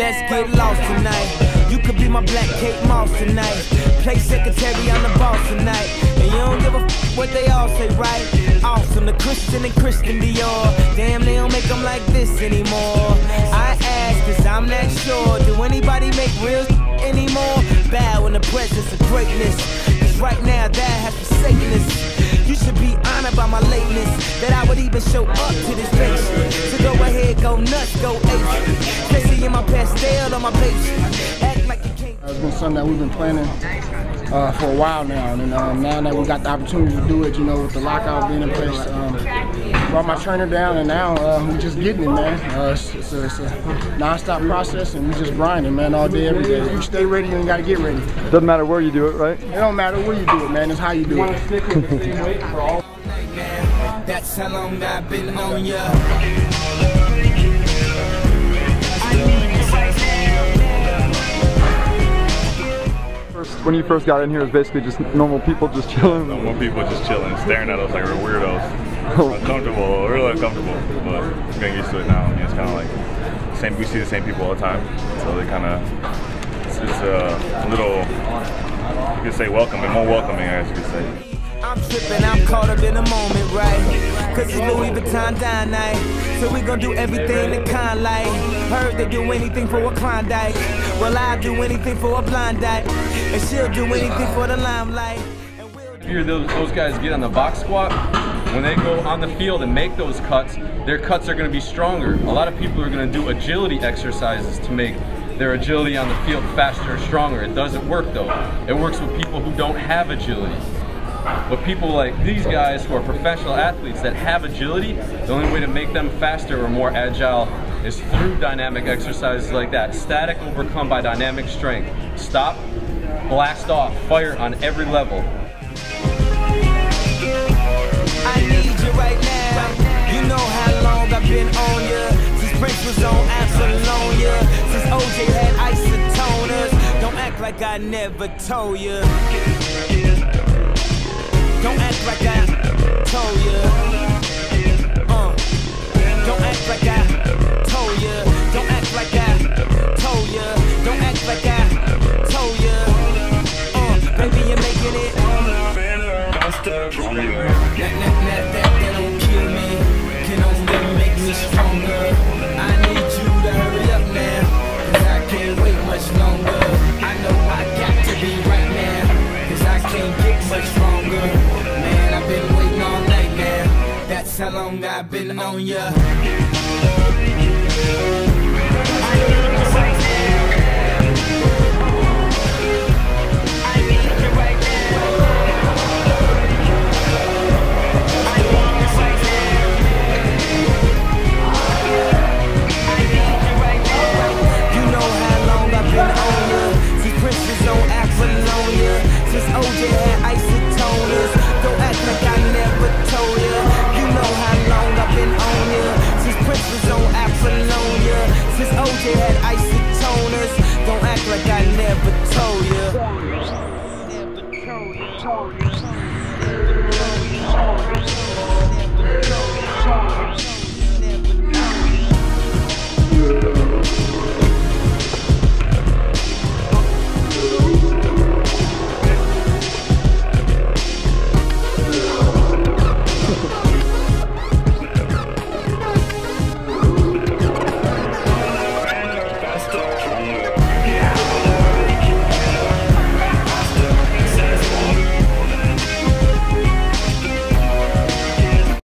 Let's get lost tonight. You could be my black Kate Moss tonight. Play secretary, I'm the boss tonight. And you don't give a f what they all say, right? Awesome, the Christian and Christian Dior. Damn, they don't make them like this anymore. I ask, cause I'm not sure. Do anybody make real anymore? Bow in the presence of greatness. Cause right now, that has forsaken us. You should be honored by my lateness. That I would even show up to this place. So go ahead, go nuts, go ape. On my page. Act like you can't. It's been something that we've been planning uh, for a while now, and um, now that we got the opportunity to do it, you know, with the lockout being in place, um, brought my trainer down, and now uh, we just getting it, man. Uh, it's, it's, a, it's a non-stop process, and we just grinding, man, all day, every day. You stay ready, you ain't gotta get ready. Doesn't matter where you do it, right? It don't matter where you do it, man. It's how you do it. That's how long I've been on ya. When you first got in here, it was basically just normal people just chilling. Normal people just chilling, staring at us like we're weirdos. uncomfortable, real uncomfortable, but we're getting used to it now. I mean, it's kind of like same. We see the same people all the time, so they kind of it's, it's a little you could say welcoming, more welcoming, I guess you could say. I'm tripping, I'm caught up in the moment, right? Cause it's Louis Vuitton dine night. So we gon' do everything the kind like. Heard they do anything for a Klondike. Well, I'll do anything for a blind dyke. And she'll do anything for the limelight. We'll hear those, those guys get on the box squat, when they go on the field and make those cuts, their cuts are to be stronger. A lot of people are going to do agility exercises to make their agility on the field faster and stronger. It doesn't work though. It works with people who don't have agility. But people like these guys who are professional athletes that have agility, the only way to make them faster or more agile is through dynamic exercises like that. Static overcome by dynamic strength. Stop, blast off, fire on every level. I need you right now. You know how long I've been on ya. Since Prince was on. Since OJ had isotoners. Don't act like I never told. Don't act like I told ya. but stronger. Man, I've been waiting all night man. That's how long I've been on ya. 少年。